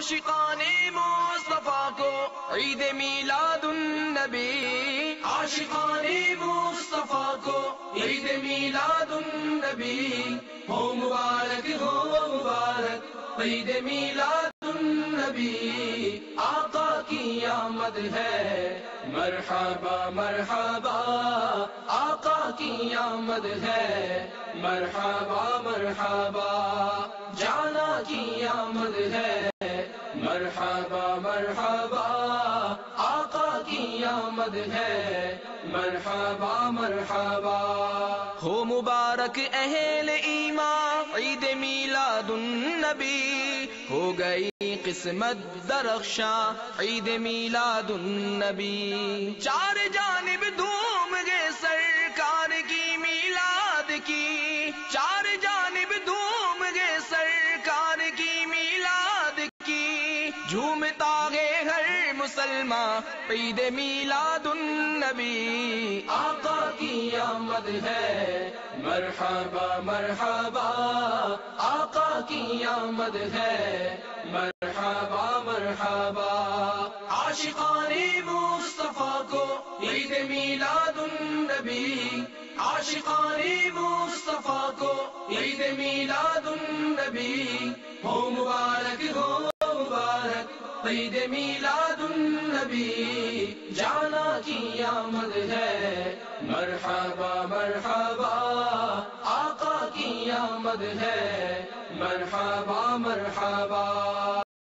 عاشقان مصطفیٰ کو عید میلاد النبی عاشقان مصطفیٰ کو عید میلاد النبی ہو مبارک ہو مبارک، عید میلاد النبی، آقا کی آمد ہے، مرحبا مرحبا، آقا کی آمد ہے، مرحبا مرحبا، جانا کی آمد ہے۔ مرحبا مرحبا، آقا کی آمد ہے۔ مرحبا مرحبا۔ ہو مبارک اہل ایمان، عید میلاد النبی۔ ہو گئی قسمت درخشاں، عید میلاد النبی۔ چار جانب دھوم جھومتا ہے ہر مسلمان، عید میلاد النبی۔ آقا کی آمد ہے، مرحبا مرحبا۔ آقا کی آمد ہے، مرحبا مرحبا۔ عاشقان مصطفیٰ کو عید میلاد النبی۔ عاشقان مصطفیٰ کو عید میلاد النبی۔ ہو ہو مبارک عید میلاد النبی جانا کی آمد ہے، مرحبا مرحبا، آقا کی آمد ہے، مرحبا مرحبا۔